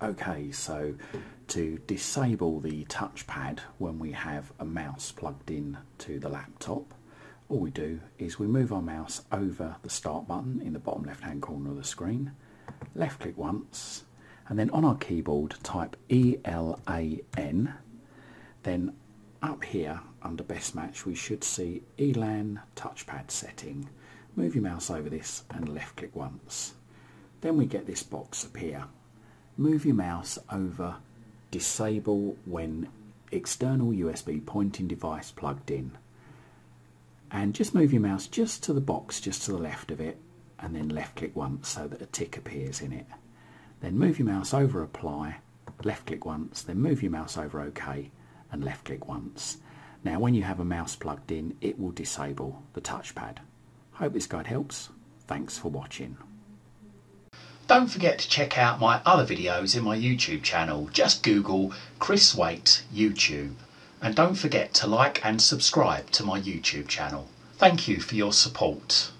Okay, so to disable the touchpad when we have a mouse plugged in to the laptop, all we do is we move our mouse over the start button in the bottom left hand corner of the screen, left click once, and then on our keyboard type ELAN, then up here under best match we should see ELAN touchpad setting. Move your mouse over this and left click once. Then we get this box appear. Move your mouse over disable when external USB pointing device plugged in. And just move your mouse just to the box just to the left of it and then left click once so that a tick appears in it. Then move your mouse over apply left click once then move your mouse over OK and left click once. Now when you have a mouse plugged in it will disable the touchpad. Hope this guide helps. Thanks for watching don't forget to check out my other videos in my YouTube channel just google Chris Waite YouTube and don't forget to like and subscribe to my YouTube channel. Thank you for your support.